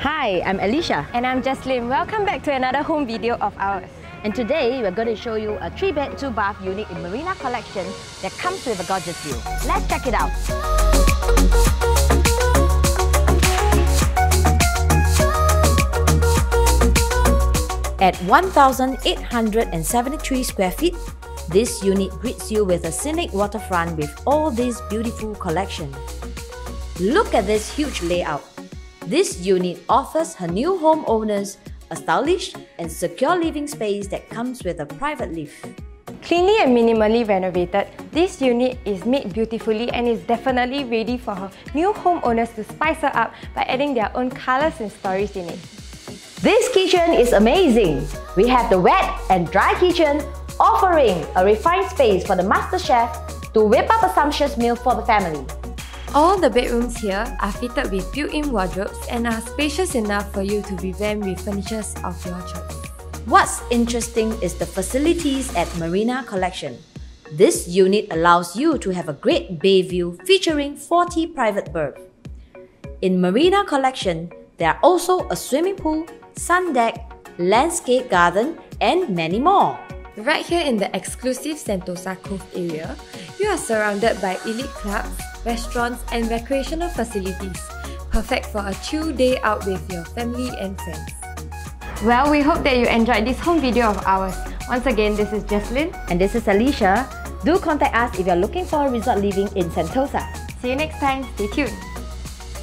Hi, I'm Alycia. And I'm Jesslyn. Welcome back to another home video of ours. And today we're going to show you a 3-bed, 2-bath unit in Marina Collection that comes with a gorgeous view. Let's check it out. At 1,873 square feet, this unit greets you with a scenic waterfront with all this beautiful collection. Look at this huge layout. This unit offers her new homeowners a stylish and secure living space that comes with a private lift. Cleanly and minimally renovated, this unit is made beautifully and is definitely ready for her new homeowners to spice her up by adding their own colours and stories in it. This kitchen is amazing! We have the wet and dry kitchen offering a refined space for the master chef to whip up a sumptuous meal for the family. All the bedrooms here are fitted with built-in wardrobes and are spacious enough for you to revamp with furnitures of your choice. What's interesting is the facilities at Marina Collection. This unit allows you to have a great bay view featuring 40 private berths. In Marina Collection, there are also a swimming pool, sun deck, landscape garden, and many more. Right here in the exclusive Sentosa Cove area, you are surrounded by elite clubs, restaurants, and recreational facilities, perfect for a chill day out with your family and friends. Well, we hope that you enjoyed this home video of ours. Once again, this is Jesslyn. And this is Alycia. Do contact us if you're looking for a resort living in Sentosa. See you next time. Stay tuned.